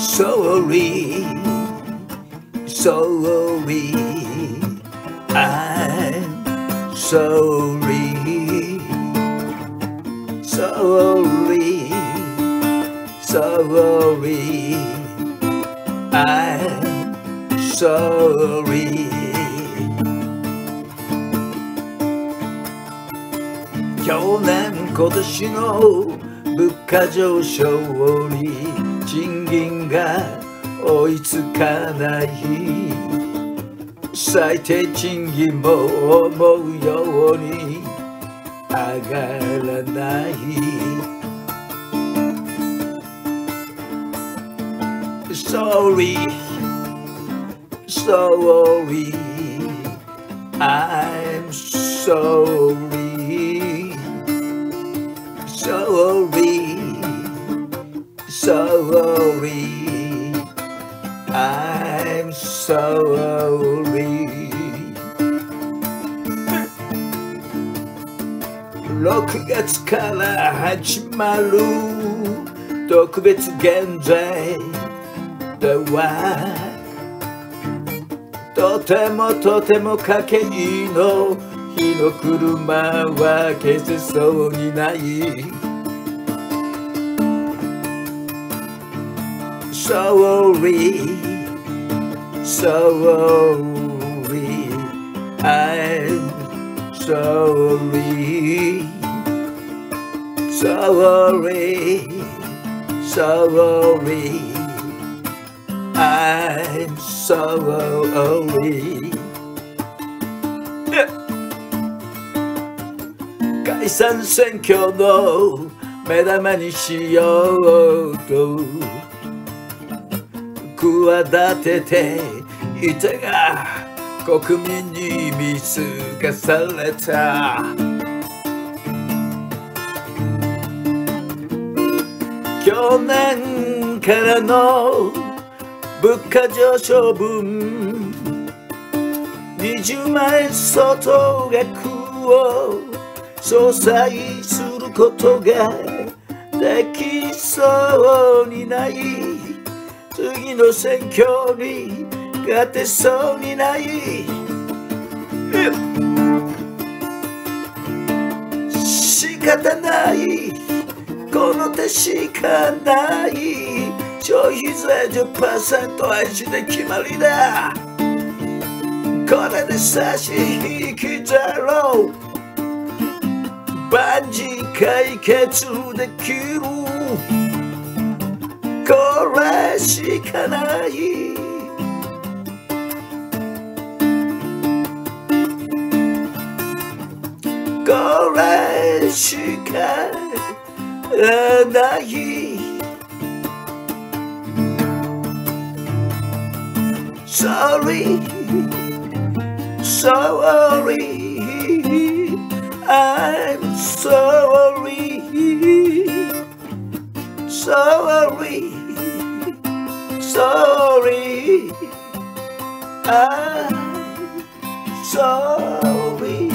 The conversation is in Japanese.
sorry, sorry, I'm sorry, sorry, sorry, I'm sorry. 去年今年の物価上昇に 賃金が追いつかない。最低賃金も思うように上がらない。Sorry, sorry, I'm sorry, sorry, I'm sorry. 6月から始まる特別減税では。とてもとても家計の火の車は消せそうにない。Sorry, sorry, I'm sorry, sorry, sorry, I'm sorry. 解散選挙の目玉にしようと 企てていたが国民に見透かされた。去年からの物価上昇分20万円相当額を相殺することができそうにない。次の選挙に勝てそうにない。仕方ない。この手しかない。消費税10%愛しで決まりだ。これで差し引きゼロ万事解決できる。これしかないこれしかない Sorry, sorry, I'm sorry, sorry, Sorry, I'm ah, sorry.